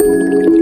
Música